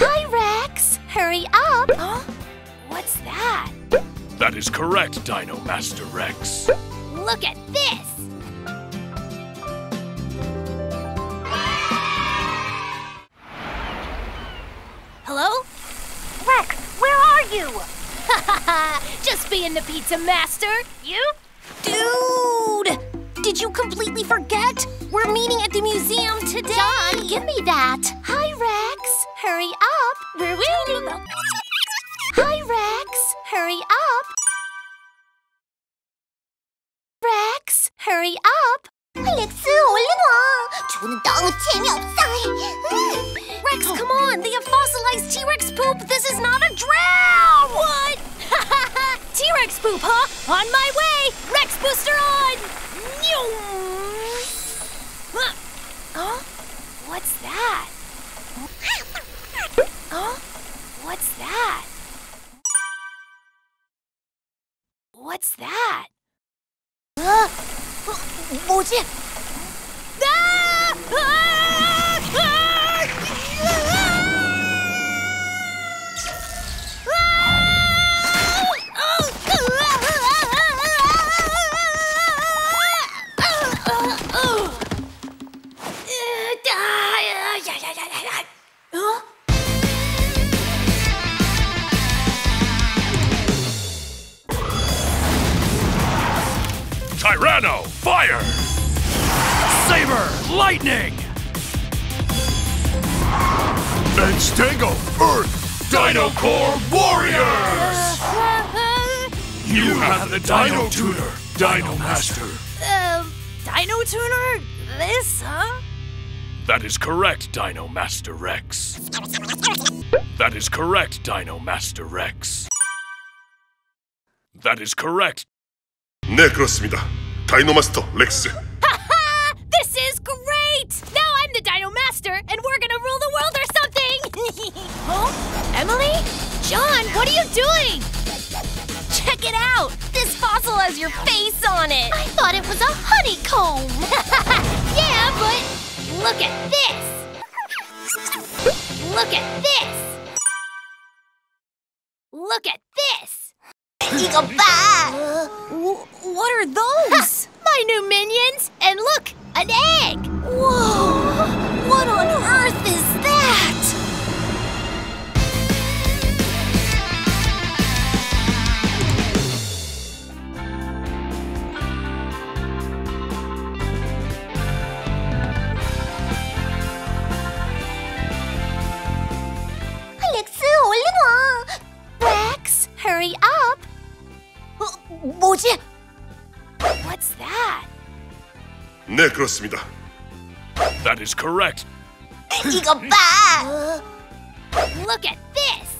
Hi, Rex. Hurry up. Huh? What's that? That is correct, Dino Master Rex. Look at this. Hello? Rex, where are you? Just being the pizza master. You? Dude! Did you completely forget? We're meeting at the museum today. John, give me that. Hi, Rex. Hurry up. We're waiting. Hi, Rex. Hurry up. Rex, hurry up. 알렉스, 얼른 와. 저는 너무 재미없어. Rex, come on. They have fossilized T-Rex poop. This is not a drown. What? T-Rex poop, huh? On my What's that? 어? 뭐지? Tyranno, fire! Saber, lightning! Edge Tango, Earth! Dino Core Warriors! You have the Dino Tuner, Dino Master. Um, Dino Tuner? This, huh? That is correct, Dino Master Rex. That is correct, Dino Master Rex. That is correct. 네, 그렇습니다. 다이노마스터 렉스. Haha! This is great! Now I'm the Dino Master, and we're gonna rule the world or something! huh? Emily? John, what are you doing? Check it out! This fossil has your face on it! I thought it was a honeycomb. yeah, but look at this! Look at this! Look at this! 이거 봐. What are those? Ha! My new minions! And look, an egg! Whoa! What on earth is that? Hurry up! 뭐지? 네, 그렇습니다. That is correct. 이거 봐. Look at this!